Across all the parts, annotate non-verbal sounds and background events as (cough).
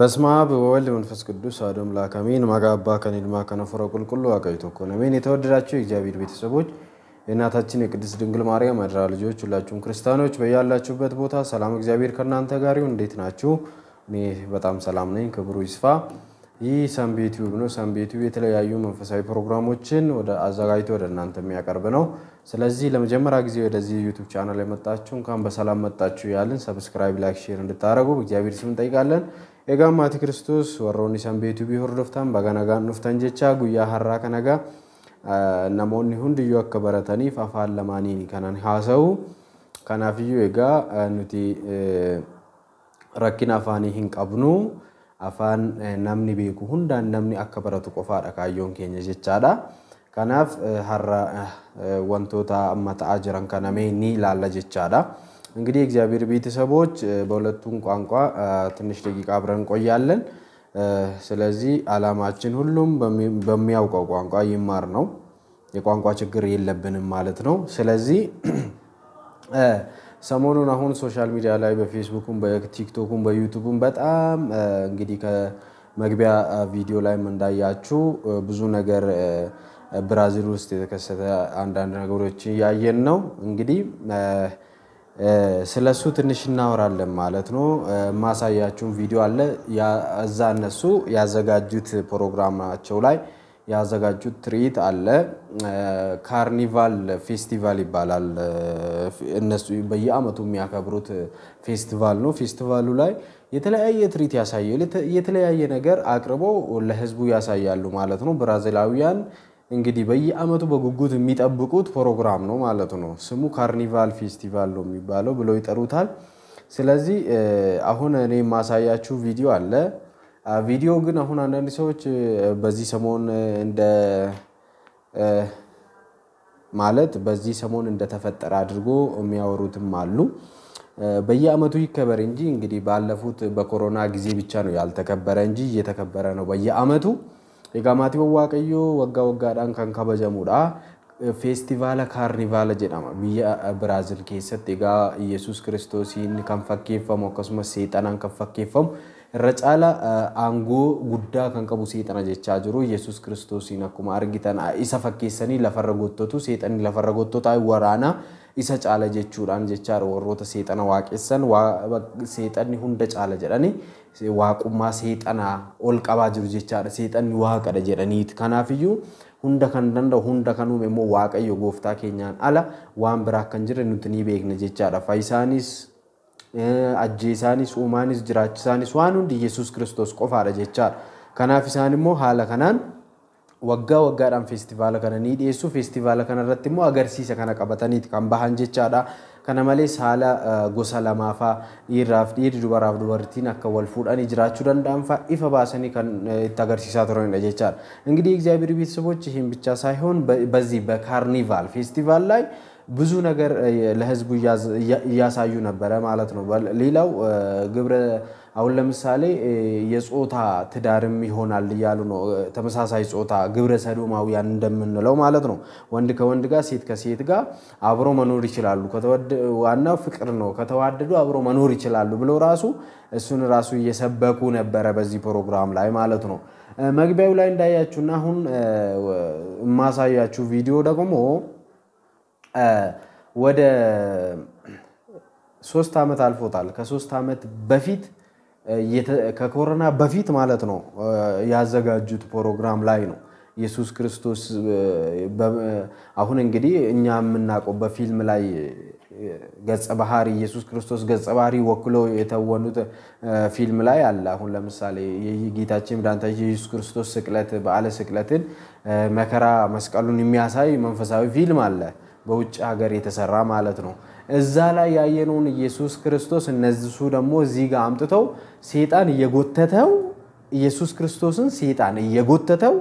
በስመ አብ ወወልድ መንፈስ ቅዱስ አሐዱ አምላክ አሜን። Maqaa Abbaa kan Ilmaa kan Afuura Qulqulluu Waaqayyo tokko Ameen። የተወደዳችሁ የእግዚአብሔር ቤተሰቦች የእናታችን የቅድስት ድንግል ማርያም አደራ ልጆች ሁላችሁም ክርስቲያኖች በያላችሁበት ቦታ ሰላም እግዚአብሔር ከእናንተ ጋር ይሁን። እንዴት ናችሁ? እኔ በጣም ሰላም ነኝ። ክብሩ ይስፋ። ይህ ሰንቤ ቲዩብ ነው። ሰንቤ ቲዩብ የተለያዩ መንፈሳዊ ፕሮግራሞችን ወደ አዘጋጅቶ ወደ እናንተ የሚያቀርብ ነው። ስለዚህ ለመጀመሪያ ጊዜ ወደዚህ YouTube channel የመጣችሁ እንኳን በሰላም መጣችሁ ያልን subscribe፣ like፣ share እንድታደረጉ በእግዚአብሔር ስም እንጠይቃለን። Egaa maatii kiristoos warroonni isaan beetuubii hordoftan baga nagaan dhuftan jecha guyyaa har'aa kan egaa namoonni hundiyyuu akka barataniif afaan lamaaniin kanan haasa'u. Kanaafiyyuu egaa nuti rakkina afaanii hin qabnu. Afaan namni beeku hundaan namni akka baratu qofaadha kaayyoon keenya jechaadha. Kanaaf har'a wantoota amma ta'aa jiran kana mee ni ilaalla jechaadha. እንግዲህ እግዚአብሔር ቤተሰቦች በሁለቱም ቋንቋ ትንሽ ደቂቃ አብረን እንቆያለን። ስለዚህ አላማችን ሁሉም በሚያውቀው ቋንቋ ይማር ነው። የቋንቋ ችግር የለብንም ማለት ነው። ስለዚህ (clears throat) ሰሞኑን አሁን social media ላይ በፌስቡኩም፣ በቲክቶኩም፣ በዩቱቡም በጣም እንግዲህ ከመግቢያ ቪዲዮ ላይም እንዳያችሁ ብዙ ነገር ብራዚል ውስጥ የተከሰተ አንዳንድ ነገሮች እያየን ነው እንግዲህ ስለ እሱ ትንሽ እናወራለን ማለት ነው። ማሳያችሁን ቪዲዮ አለ። እዛ እነሱ ያዘጋጁት ፕሮግራማቸው ላይ ያዘጋጁት ትርኢት አለ። ካርኒቫል ፌስቲቫል ይባላል። እነሱ በየአመቱ የሚያከብሩት ፌስቲቫል ነው። ፌስቲቫሉ ላይ የተለያየ ትርኢት ያሳያሉ። የተለያየ ነገር አቅርበው ለህዝቡ ያሳያሉ ማለት ነው። ብራዚላዊያን እንግዲህ በየአመቱ በጉጉት የሚጠብቁት ፕሮግራም ነው ማለት ነው። ስሙ ካርኒቫል ፌስቲቫል ነው የሚባለው ብለው ይጠሩታል። ስለዚህ አሁን እኔ የማሳያችሁ ቪዲዮ አለ። ቪዲዮ ግን አሁን አንዳንድ ሰዎች በዚህ ሰሞን እንደ ማለት በዚህ ሰሞን እንደተፈጠረ አድርጎ የሚያወሩትም አሉ። በየአመቱ ይከበር እንጂ እንግዲህ ባለፉት በኮሮና ጊዜ ብቻ ነው ያልተከበረ እንጂ እየተከበረ ነው በየአመቱ። Egaamaatiiwwan waaqayyoo waggaa waggaadhaan kan kabajamudha. Feestivaala kaarnivaala jedhama. Biyya Biraazil keessatti egaa Iyyasuus kiristoosiin kan fakkeeffamu akkasumas seexanaan kan fakkeeffamu irra caala aangoo guddaa kan qabu seexana jechaa jiru. Iyyasuus kiristoosiin akkuma argitan isa fakkeessanii lafarra gottatu seexanni lafarra gottota waraanaa isa caala jechuudhaan jechaadha warroota seexana waaqessan seexanni hunda caala jedhanii waaqummaa seexanaa ol qabaa jiru jechaadha. Seexanni waaqadha jedhaniiti. Kanaafiyyuu hunda kan danda'u hunda kan uume immoo waaqayyo gooftaa keenyaan ala waan biraa kan jirre nuti ni beekna jechaadha. Fayyisaanis ajjeesaanis uumaanis jiraachisaanis waan hundi Yesuus kiristoos qofaadha jechaadha. Kanaaf isaan immoo haala kanaan waggaa waggaadhaan feestivaala kana ni dhiyeessu. Feestivaala kana irratti immoo agarsiisa kana qabataniiti kan bahan jechaadha. Kana malees haala gosa lamaafaa dhiirraaf dhiirri dubaraaf dubartiin akka wal fuudhanii jiraachuu danda'an fa'a ifa baasanii kan itti agarsiisaa turanidha jechaadha. እንግዲህ እግዚአብሔር ቤተሰቦች ይህን ብቻ ሳይሆን በዚህ በካርኒቫል ፌስቲቫል ላይ ብዙ ነገር ለህዝቡ እያሳዩ ነበረ ማለት ነው። ሌላው ግብረ አሁን ለምሳሌ የጾታ ትዳርም ይሆናል እያሉ ነው። ተመሳሳይ ጾታ ግብረ ሰዶማውያን እንደምንለው ማለት ነው። ወንድ ከወንድ ጋር፣ ሴት ከሴት ጋር አብሮ መኖር ይችላሉ። ዋናው ፍቅር ነው። ከተዋደዱ አብሮ መኖር ይችላሉ ብለው ራሱ እሱን ራሱ እየሰበኩ ነበረ በዚህ ፕሮግራም ላይ ማለት ነው። መግቢያው ላይ እንዳያችሁና አሁን የማሳያችሁ ቪዲዮ ደግሞ ወደ ሶስት ዓመት አልፎታል። ከሶስት ዓመት በፊት ከኮሮና በፊት ማለት ነው ያዘጋጁት ፕሮግራም ላይ ነው ኢየሱስ ክርስቶስ አሁን እንግዲህ እኛ የምናውቀው በፊልም ላይ ገጸ ባህሪ ኢየሱስ ክርስቶስ ገጸ ባህሪ ወክሎ የተወኑት ፊልም ላይ አለ። አሁን ለምሳሌ የጌታችን መድኃኒታችን የኢየሱስ ክርስቶስ ስቅለት በዓለ ስቅለትን መከራ መስቀሉን የሚያሳይ መንፈሳዊ ፊልም አለ። በውጭ ሀገር የተሰራ ማለት ነው። እዛ ላይ ያየነውን ኢየሱስ ክርስቶስ እነሱ ደግሞ እዚህ ጋር አምጥተው ሴጣን እየጎተተው ኢየሱስ ክርስቶስን ሴጣን እየጎተተው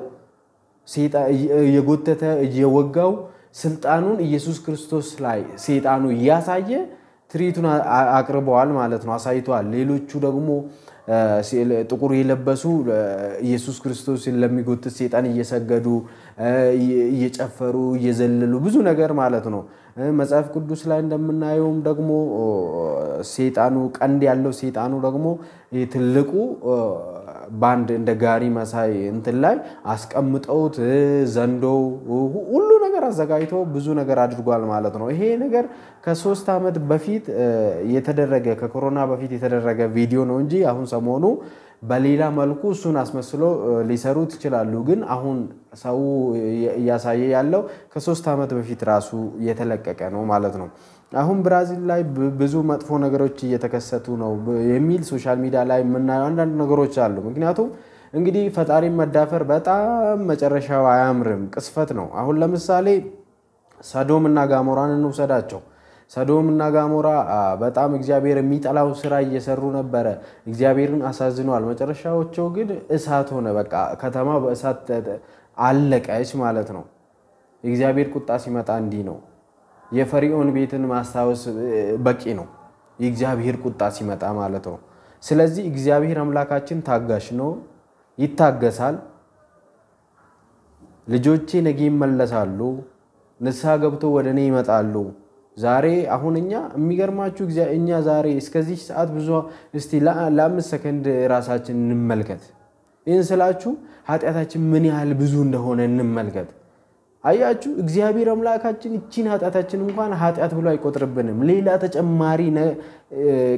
እየጎተተ እየወጋው ስልጣኑን ኢየሱስ ክርስቶስ ላይ ሴጣኑ እያሳየ ትርኢቱን አቅርበዋል ማለት ነው፣ አሳይተዋል። ሌሎቹ ደግሞ ጥቁር የለበሱ ኢየሱስ ክርስቶስን ለሚጎትት ሴጣን እየሰገዱ እየጨፈሩ እየዘለሉ ብዙ ነገር ማለት ነው መጽሐፍ ቅዱስ ላይ እንደምናየውም ደግሞ ሴጣኑ ቀንድ ያለው ሴጣኑ ደግሞ ትልቁ ባንድ እንደ ጋሪ መሳይ እንትን ላይ አስቀምጠውት ዘንዶው ሁሉ ነገር አዘጋጅቶ ብዙ ነገር አድርጓል ማለት ነው። ይሄ ነገር ከሶስት ዓመት በፊት የተደረገ ከኮሮና በፊት የተደረገ ቪዲዮ ነው እንጂ አሁን ሰሞኑ በሌላ መልኩ እሱን አስመስሎ ሊሰሩት ይችላሉ። ግን አሁን ሰው እያሳየ ያለው ከሶስት ዓመት በፊት ራሱ የተለቀቀ ነው ማለት ነው። አሁን ብራዚል ላይ ብዙ መጥፎ ነገሮች እየተከሰቱ ነው የሚል social media ላይ የምናየው አንዳንድ ነገሮች አሉ። ምክንያቱም እንግዲህ ፈጣሪን መዳፈር በጣም መጨረሻው አያምርም፣ ቅስፈት ነው። አሁን ለምሳሌ ሰዶም እና ጋሞራን እንውሰዳቸው። ሰዶም እና ጋሞራ በጣም እግዚአብሔር የሚጠላው ስራ እየሰሩ ነበረ። እግዚአብሔርን አሳዝነዋል። መጨረሻዎቸው ግን እሳት ሆነ። በቃ ከተማ በእሳት አለቀች ማለት ነው። የእግዚአብሔር ቁጣ ሲመጣ እንዲህ ነው። የፈርዖን ቤትን ማስታወስ በቂ ነው፣ የእግዚአብሔር ቁጣ ሲመጣ ማለት ነው። ስለዚህ እግዚአብሔር አምላካችን ታጋሽ ነው፣ ይታገሳል። ልጆቼ ነገ ይመለሳሉ፣ ንስሐ ገብቶ ወደ እኔ ይመጣሉ። ዛሬ አሁን እኛ የሚገርማችሁ እኛ ዛሬ እስከዚህ ሰዓት ብዙ እስቲ ለአምስት ሰከንድ ራሳችን እንመልከት። ይህን ስላችሁ ኃጢአታችን ምን ያህል ብዙ እንደሆነ እንመልከት። አያችሁ እግዚአብሔር አምላካችን እቺን ኃጢአታችን እንኳን ኃጢአት ብሎ አይቆጥርብንም። ሌላ ተጨማሪ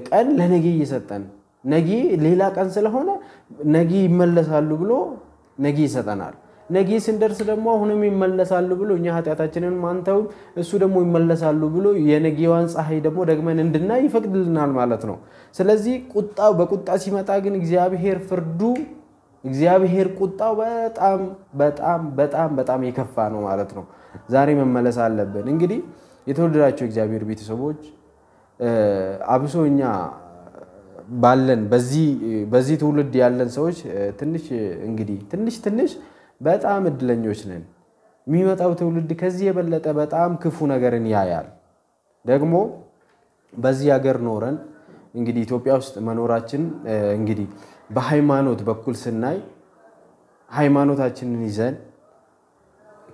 ቀን ለነጌ እየሰጠን ነጌ ሌላ ቀን ስለሆነ ነጌ ይመለሳሉ ብሎ ነጌ ይሰጠናል። ነጌ ስንደርስ ደግሞ አሁንም ይመለሳሉ ብሎ እኛ ኃጢአታችንን ማንተውም እሱ ደግሞ ይመለሳሉ ብሎ የነጌዋን ፀሐይ ደግሞ ደግመን እንድናይ ይፈቅድልናል ማለት ነው። ስለዚህ ቁጣው በቁጣ ሲመጣ ግን እግዚአብሔር ፍርዱ እግዚአብሔር ቁጣው በጣም በጣም በጣም በጣም የከፋ ነው ማለት ነው። ዛሬ መመለስ አለብን። እንግዲህ የተወደዳቸው እግዚአብሔር ቤተሰቦች አብሶ እኛ ባለን በዚህ ትውልድ ያለን ሰዎች ትንሽ እንግዲህ ትንሽ ትንሽ በጣም እድለኞች ነን። የሚመጣው ትውልድ ከዚህ የበለጠ በጣም ክፉ ነገርን ያያል። ደግሞ በዚህ ሀገር ኖረን እንግዲህ ኢትዮጵያ ውስጥ መኖራችን እንግዲህ በሃይማኖት በኩል ስናይ ሃይማኖታችንን ይዘን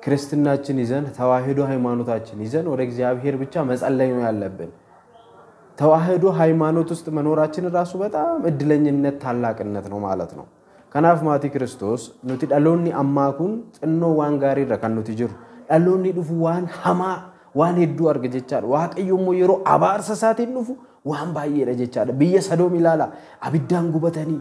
ክርስትናችን ይዘን ተዋህዶ ሃይማኖታችን ይዘን ወደ እግዚአብሔር ብቻ መጸለይ ነው ያለብን። ተዋህዶ ሃይማኖት ውስጥ መኖራችን ራሱ በጣም እድለኝነት ታላቅነት ነው ማለት ነው። Kanaaf maatii Kiristoos nuti dhaloonni ammaa kun xinnoo waan gaariirra kan nuti jiru. Dhaloonni dhufu waan hamaa waan hedduu arga jechaadha. Waaqayyo immoo yeroo abaarsa isaatiin dhufu waan baay'eedha jechaadha. Biyya sadoom ilaala. Abiddaan gubatanii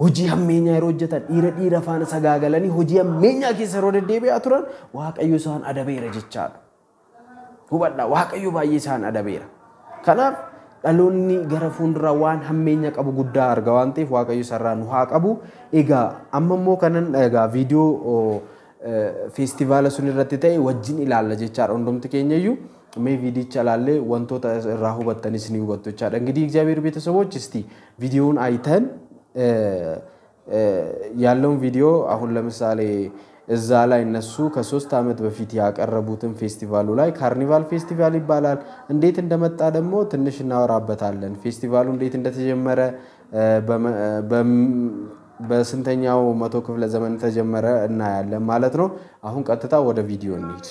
hojii hammeenyaa yeroo hojjetan dhiira dhiira faana sagaagalanii hojii hammeenyaa keessa yeroo deddeebi'aa turan waaqayyo isaan adabeera jechaadha. Hubadha waaqayyo baay'ee isaan adabeera. Kanaaf dhaloonni gara fuulduraa waan hammeenya qabu guddaa arga waan ta'eef waaqayyo sarraa nu haa qabu. Egaa amma immoo kanan egaa viidiyoo feestivaala sun irratti ta'e wajjin ilaalla jechaadha hundumti keenya iyyuu mee viidicha ilaallee wantoota irraa hubattanis ni hubattu jechaadha. እንግዲህ እግዚአብሔር ቤተሰቦች እስቲ ቪዲዮውን አይተን ያለውን ቪዲዮ አሁን ለምሳሌ እዛ ላይ እነሱ ከሶስት ዓመት በፊት ያቀረቡትን ፌስቲቫሉ ላይ ካርኒቫል ፌስቲቫል ይባላል። እንዴት እንደመጣ ደግሞ ትንሽ እናወራበታለን። ፌስቲቫሉ እንዴት እንደተጀመረ በስንተኛው መቶ ክፍለ ዘመን ተጀመረ እናያለን ማለት ነው። አሁን ቀጥታ ወደ ቪዲዮ እንሂድ።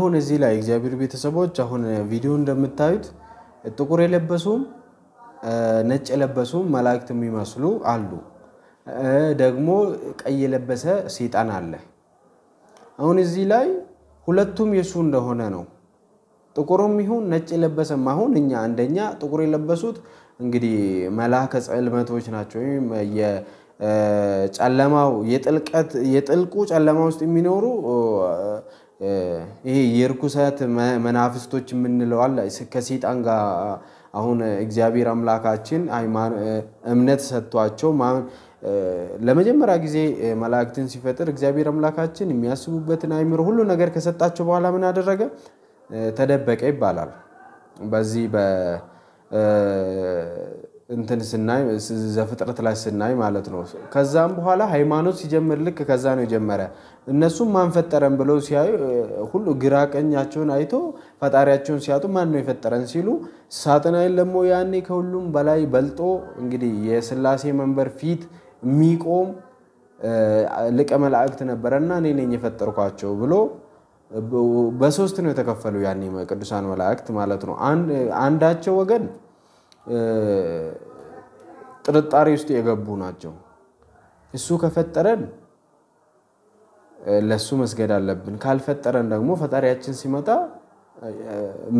አሁን እዚህ ላይ እግዚአብሔር ቤተሰቦች አሁን ቪዲዮ እንደምታዩት ጥቁር የለበሱም ነጭ የለበሱም መላእክት የሚመስሉ አሉ። ደግሞ ቀይ የለበሰ ሰይጣን አለ። አሁን እዚህ ላይ ሁለቱም የሱ እንደሆነ ነው። ጥቁርም ይሁን ነጭ የለበሰም አሁን እኛ አንደኛ ጥቁር የለበሱት እንግዲህ መልአከ ጽልመቶች ናቸው። ወይም የጨለማው የጥልቁ ጨለማ ውስጥ የሚኖሩ ይሄ የርኩሰት መናፍስቶች የምንለው ከሰይጣን ጋር አሁን እግዚአብሔር አምላካችን እምነት ሰጥቷቸው ለመጀመሪያ ጊዜ መላእክትን ሲፈጥር እግዚአብሔር አምላካችን የሚያስቡበትን አይምሮ ሁሉ ነገር ከሰጣቸው በኋላ ምን አደረገ? ተደበቀ ይባላል። በዚህ እንትን ስናይ ዘፍጥረት ላይ ስናይ ማለት ነው። ከዛም በኋላ ሃይማኖት ሲጀምር ልክ ከዛ ነው የጀመረ። እነሱም ማን ፈጠረን ብለው ሲያዩ ሁሉ ግራ ቀኛቸውን አይቶ ፈጣሪያቸውን ሲያጡ ማን ነው የፈጠረን ሲሉ ሳጥናኤል ደግሞ ያኔ ከሁሉም በላይ በልጦ እንግዲህ የስላሴ መንበር ፊት የሚቆም ሊቀ መላእክት ነበረና እኔ ነኝ የፈጠርኳቸው ብሎ በሶስት ነው የተከፈሉ ያኔ ቅዱሳን መላእክት ማለት ነው። አንዳቸው ወገን ጥርጣሬ ውስጥ የገቡ ናቸው። እሱ ከፈጠረን ለሱ መስገድ አለብን፣ ካልፈጠረን ደግሞ ፈጣሪያችን ሲመጣ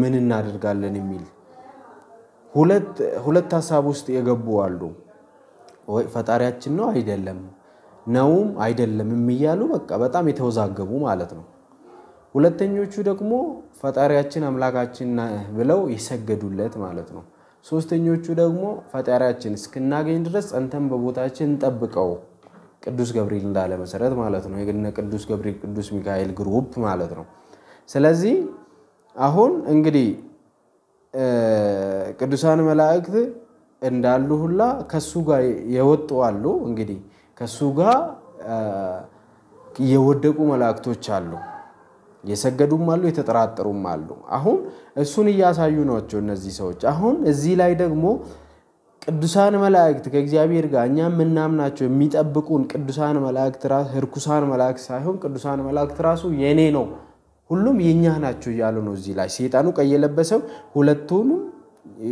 ምን እናደርጋለን የሚል ሁለት ሀሳብ ውስጥ የገቡ አሉ። ወይ ፈጣሪያችን ነው አይደለም፣ ነውም አይደለም የሚያሉ በቃ በጣም የተወዛገቡ ማለት ነው። ሁለተኞቹ ደግሞ ፈጣሪያችን አምላካችን ብለው የሰገዱለት ማለት ነው። ሶስተኞቹ ደግሞ ፈጣሪያችን እስክናገኝ ድረስ ጸንተን በቦታችን እንጠብቀው ቅዱስ ገብርኤል እንዳለ መሰረት ማለት ነው። የነ ቅዱስ ገብርኤል ቅዱስ ሚካኤል ግሩፕ ማለት ነው። ስለዚህ አሁን እንግዲህ ቅዱሳን መላእክት እንዳሉ ሁላ ከሱ ጋር የወጡ አሉ። እንግዲህ ከሱ ጋር የወደቁ መላእክቶች አሉ። የሰገዱም አሉ፣ የተጠራጠሩም አሉ። አሁን እሱን እያሳዩ ናቸው እነዚህ ሰዎች። አሁን እዚህ ላይ ደግሞ ቅዱሳን መላእክት ከእግዚአብሔር ጋር እኛ የምናምናቸው የሚጠብቁን ቅዱሳን መላእክት እርኩሳን መላእክት ሳይሆን ቅዱሳን መላእክት ራሱ የኔ ነው ሁሉም የኛ ናቸው እያሉ ነው። እዚህ ላይ ሴጣኑ ቀይ የለበሰው ሁለቱንም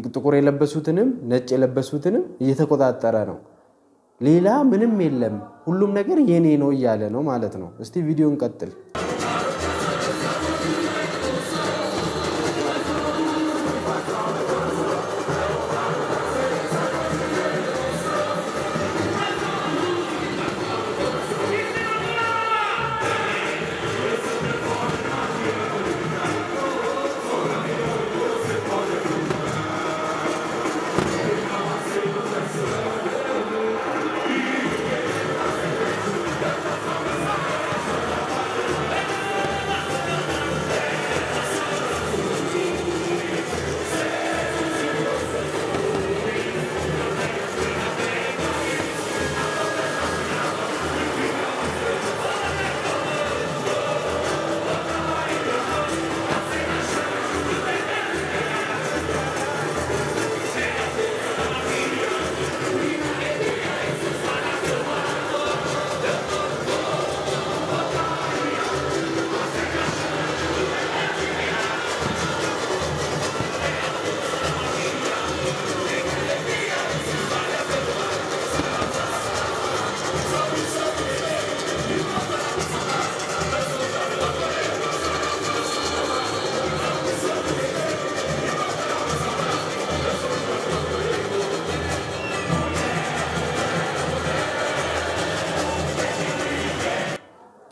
ጥቁር የለበሱትንም ነጭ የለበሱትንም እየተቆጣጠረ ነው። ሌላ ምንም የለም፣ ሁሉም ነገር የኔ ነው እያለ ነው ማለት ነው። እስቲ ቪዲዮን ቀጥል።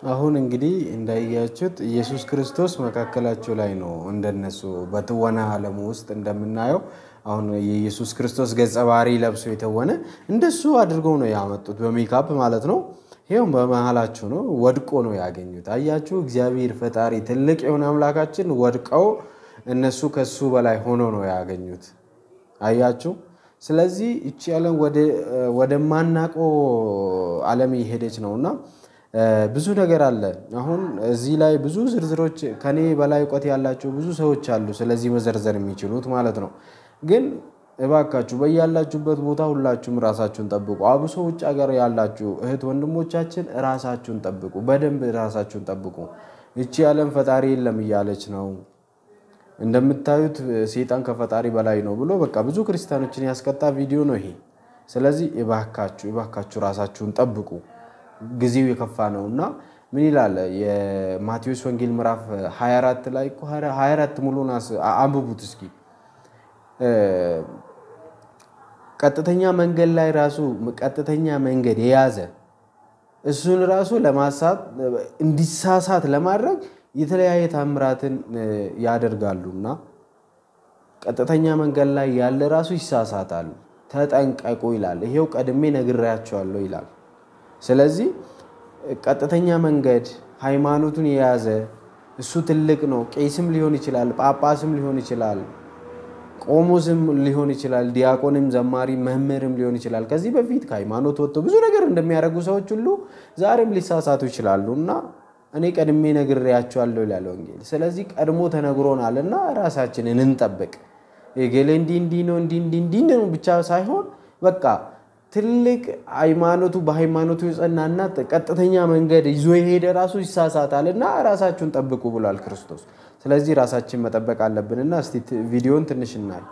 አሁን እንግዲህ እንዳያችሁት ኢየሱስ ክርስቶስ መካከላቸው ላይ ነው። እንደነሱ በትወና ዓለሙ ውስጥ እንደምናየው አሁን የኢየሱስ ክርስቶስ ገጸ ባህሪ ለብሶ የተወነ እንደሱ አድርገው ነው ያመጡት፣ በሜካፕ ማለት ነው። ይኸውም በመሀላቸው ነው፣ ወድቆ ነው ያገኙት። አያችሁ፣ እግዚአብሔር ፈጣሪ ትልቅ የሆነ አምላካችን ወድቀው እነሱ ከሱ በላይ ሆኖ ነው ያገኙት። አያችሁ። ስለዚህ እቺ ዓለም ወደማናውቀው ዓለም የሄደች ነውና ብዙ ነገር አለ። አሁን እዚህ ላይ ብዙ ዝርዝሮች ከኔ በላይ እውቀት ያላቸው ብዙ ሰዎች አሉ፣ ስለዚህ መዘርዘር የሚችሉት ማለት ነው። ግን እባካችሁ በያላችሁበት ቦታ ሁላችሁም ራሳችሁን ጠብቁ። አብሶ ውጭ ሀገር ያላችሁ እህት ወንድሞቻችን ራሳችሁን ጠብቁ፣ በደንብ ራሳችሁን ጠብቁ። ይቺ ዓለም ፈጣሪ የለም እያለች ነው። እንደምታዩት ሴጣን ከፈጣሪ በላይ ነው ብሎ በቃ ብዙ ክርስቲያኖችን ያስቀጣ ቪዲዮ ነው ይሄ። ስለዚህ እባካችሁ እባካችሁ ራሳችሁን ጠብቁ፣ ጊዜው የከፋ ነው እና ምን ይላል የማቴዎስ ወንጌል ምዕራፍ 24 ላይ 24 ሙሉን አንብቡት እስኪ። ቀጥተኛ መንገድ ላይ ራሱ ቀጥተኛ መንገድ የያዘ እሱን ራሱ ለማሳት እንዲሳሳት ለማድረግ የተለያየ ታምራትን ያደርጋሉ እና ቀጥተኛ መንገድ ላይ ያለ ራሱ ይሳሳታሉ። ተጠንቀቁ ይላል። ይሄው ቀድሜ ነግሬያቸዋለሁ ይላል። ስለዚህ ቀጥተኛ መንገድ ሃይማኖቱን የያዘ እሱ ትልቅ ነው። ቄስም ሊሆን ይችላል፣ ጳጳስም ሊሆን ይችላል፣ ቆሞስም ሊሆን ይችላል፣ ዲያቆንም፣ ዘማሪ፣ መምህርም ሊሆን ይችላል። ከዚህ በፊት ከሃይማኖት ወጥቶ ብዙ ነገር እንደሚያደርጉ ሰዎች ሁሉ ዛሬም ሊሳሳቱ ይችላሉ እና እኔ ቀድሜ ነግሬያቸዋለሁ ይላል ወንጌል። ስለዚህ ቀድሞ ተነግሮናል እና ራሳችንን እንጠብቅ። ገሌ እንዲህ እንዲህ ነው እንዲህ እንዲህ ነው ብቻ ሳይሆን በቃ ትልቅ ሃይማኖቱ በሃይማኖቱ የጸናና ቀጥተኛ መንገድ ይዞ የሄደ ራሱ ይሳሳታል እና ራሳችሁን ጠብቁ ብሏል ክርስቶስ። ስለዚህ ራሳችን መጠበቅ አለብንና እስቲ ቪዲዮን ትንሽ እናይ።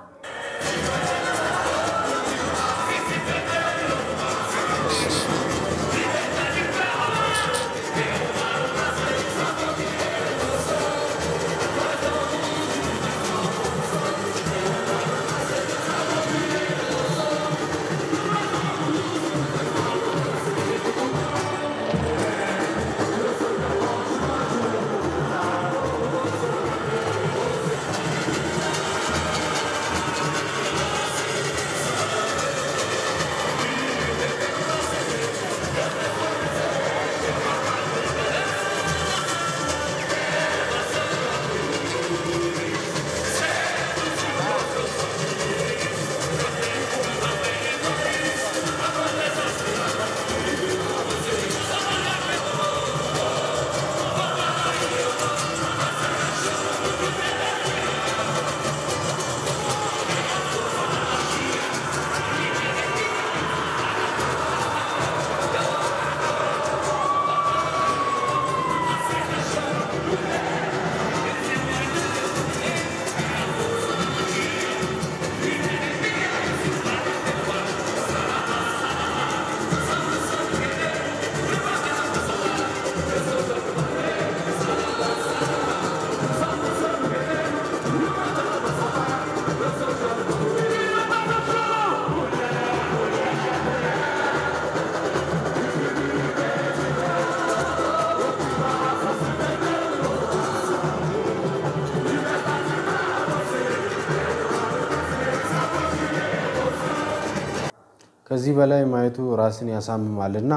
ከዚህ በላይ ማየቱ ራስን ያሳምማልና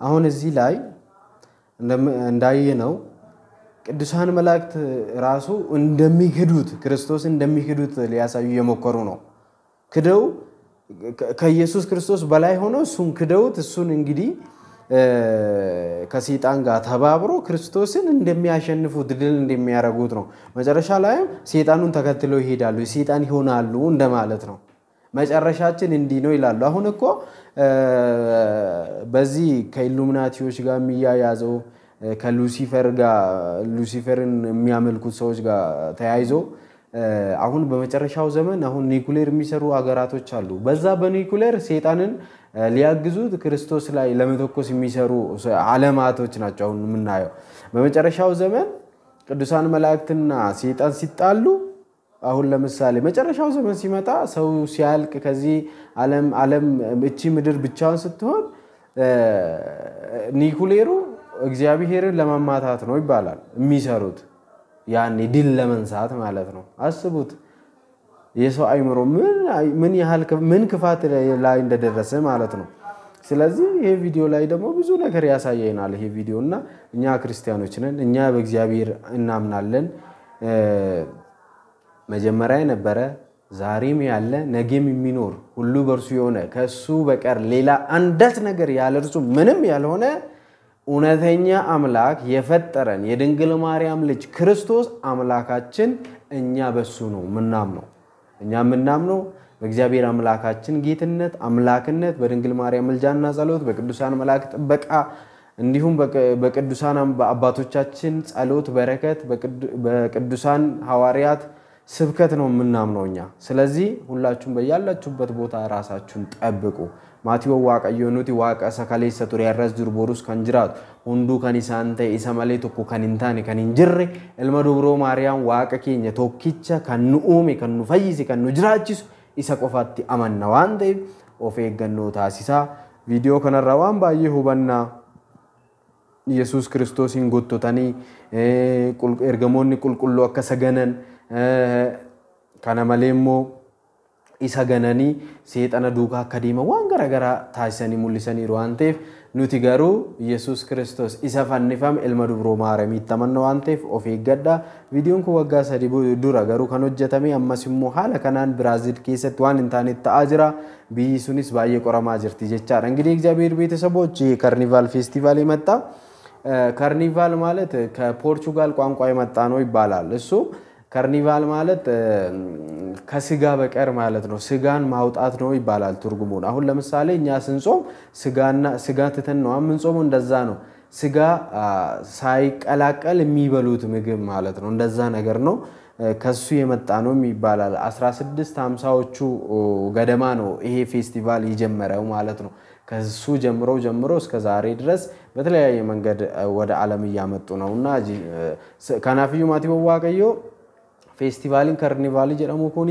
አሁን እዚህ ላይ እንዳየነው ቅዱሳን መላእክት ራሱ እንደሚክዱት ክርስቶስ እንደሚክዱት ሊያሳዩ እየሞከሩ ነው። ክደው ከኢየሱስ ክርስቶስ በላይ ሆነው እሱን ክደውት እሱን እንግዲህ ከሴጣን ጋር ተባብሮ ክርስቶስን እንደሚያሸንፉት ድል እንደሚያደርጉት ነው። መጨረሻ ላይም ሴጣኑን ተከትለው ይሄዳሉ፣ ሴጣን ይሆናሉ እንደማለት ነው። መጨረሻችን እንዲህ ነው ይላሉ። አሁን እኮ በዚህ ከኢሉሚናቲዎች ጋር የሚያያዘው ከሉሲፈር ጋር ሉሲፈርን የሚያመልኩት ሰዎች ጋር ተያይዞ አሁን በመጨረሻው ዘመን አሁን ኒኩሌር የሚሰሩ ሀገራቶች አሉ። በዛ በኒኩሌር ሴጣንን ሊያግዙት ክርስቶስ ላይ ለመተኮስ የሚሰሩ አለማቶች ናቸው አሁን የምናየው። በመጨረሻው ዘመን ቅዱሳን መላእክትና ሴጣን ሲጣሉ አሁን ለምሳሌ መጨረሻው ዘመን ሲመጣ ሰው ሲያልቅ ከዚህ ዓለም ዓለም እቺ ምድር ብቻውን ስትሆን ኒኩሌሩ እግዚአብሔርን ለመማታት ነው ይባላል የሚሰሩት ያኔ ድል ለመንሳት ማለት ነው። አስቡት የሰው አይምሮ ምን ያህል ምን ክፋት ላይ እንደደረሰ ማለት ነው። ስለዚህ ይሄ ቪዲዮ ላይ ደግሞ ብዙ ነገር ያሳየናል። ይሄ ቪዲዮ እና እኛ ክርስቲያኖች ነን፣ እኛ በእግዚአብሔር እናምናለን። መጀመሪያ የነበረ ዛሬም ያለ ነገም የሚኖር ሁሉ በእርሱ የሆነ ከእሱ በቀር ሌላ አንዳች ነገር ያለ እርሱ ምንም ያልሆነ እውነተኛ አምላክ የፈጠረን የድንግል ማርያም ልጅ ክርስቶስ አምላካችን እኛ በሱ ነው ምናምነው። እኛ የምናምነው በእግዚአብሔር አምላካችን ጌትነት፣ አምላክነት፣ በድንግል ማርያም ምልጃና ጸሎት፣ በቅዱሳን መላእክት ጥበቃ እንዲሁም በቅዱሳን አባቶቻችን ጸሎት በረከት በቅዱሳን ሐዋርያት ስብከት ነው የምናምነው እኛ። ስለዚህ ሁላችሁም በያላችሁበት ቦታ ራሳችሁን ጠብቁ። ማቲዎ ዋቀዮ ኑቲ ዋቀ ሰከሌሰ ቱሬ ያረስ ጅሩ ቦሩስ ከን ጅራቱ ሁንዱ ከን ኢሳን ተ'e isa malee tokko kan hin taane kan hin jirre ilma dubroo maariyaam waaqa keenya tokkicha kan nu uume kan nu fayyise kan nu jiraachisu isa qofaatti amanna waan ta'eef of eeggannoo taasisaa. Viidiyoo kanarraa waan baay'ee hubannaa Yesuus kiristoosiin gottotanii ergamoonni qulqulluu akka saganan kana malee immoo isa gananii seexana duukaa akka deeman waan garaagaraa taasisanii mul'isaniiru waan ta'eef nuti garuu Yesuus kiristoos isa fannifame ilma dubroo maaramiitti amanna waan ta'eef of eeggadhaa. Viidiyoon kun waggaa sadii dura garuu kan hojjetame ammas immoo haala kanaan Biraaziil keessatti waan hin taanetti ta'aa jira. Biyyi sunis baay'ee qoramaa jirti jechaadha. እንግዲህ እግዚአብሔር ቤተሰቦች ካርኒቫል ፌስቲቫል የመጣ ካርኒቫል ማለት ከፖርቹጋል ቋንቋ የመጣ ነው ይባላል። እሱ ካርኒቫል ማለት ከስጋ በቀር ማለት ነው። ስጋን ማውጣት ነው ይባላል ትርጉሙን። አሁን ለምሳሌ እኛ ስንጾም ስጋ ትተን ነው የምንጾመው፣ እንደዛ ነው። ስጋ ሳይቀላቀል የሚበሉት ምግብ ማለት ነው። እንደዛ ነገር ነው። ከሱ የመጣ ነው ይባላል። 1650ዎቹ ገደማ ነው ይሄ ፌስቲቫል የጀመረው ማለት ነው። ከሱ ጀምሮ ጀምሮ እስከ ዛሬ ድረስ በተለያየ መንገድ ወደ ዓለም እያመጡ ነው እና ከናፍዩ ማቲቦ ዋቀዮ feestivaalin karnivaalii jedhamu kun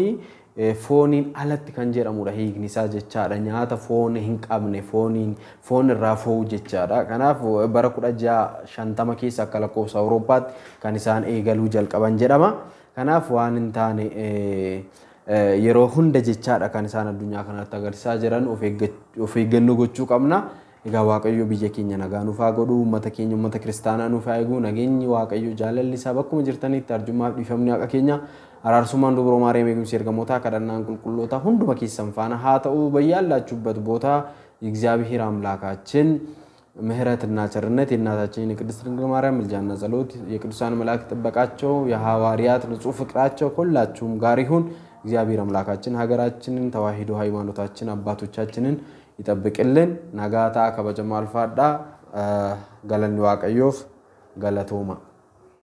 fooniin alatti kan jedhamudha. Hiikni isaa jechaadha. Nyaata foon hin qabne fooniin foon irraa fo'u jechaadha. Kanaaf bara kudha jaha shantama keessa akka lakkoofsa awurooppaatti kan isaan eegaluu jalqaban jedhama. Kanaaf waan hin taane yeroo hunda jechaadha kan isaan addunyaa kanatti agarsiisaa jiran. Of eeggannoo gochuu qabna. Egaa Waaqayyo biyya keenya nagaa nuuf haa godhu, uummata keenya uummata kiristaanaa nuuf haa eegu, nageenyi Waaqayyo jaalalli isaa bakkuma jirtanitti arjummaaf dhiifamni haqa keenya araarsummaan dubroo maariyaam eegumsi ergamootaa kadhannaan qulqulloota hunduma keessan faana haa ta'u በያላችሁበት ቦታ የእግዚአብሔር አምላካችን ምሕረትና ቸርነት የእናታችን የቅድስት ድንግል ማርያም ምልጃና ጸሎት የቅዱሳን መላእክት ጥበቃቸው የሐዋርያት ንጹሕ ፍቅራቸው ከሁላችሁም ጋር ይሁን። እግዚአብሔር አምላካችን ሀገራችንን ተዋሂዶ ሃይማኖታችን አባቶቻችንን ይጠብቅልን። ነጋታ ከበጀማ አልፋዳ ገለኒ ዋቀዮፍ ገለቶማ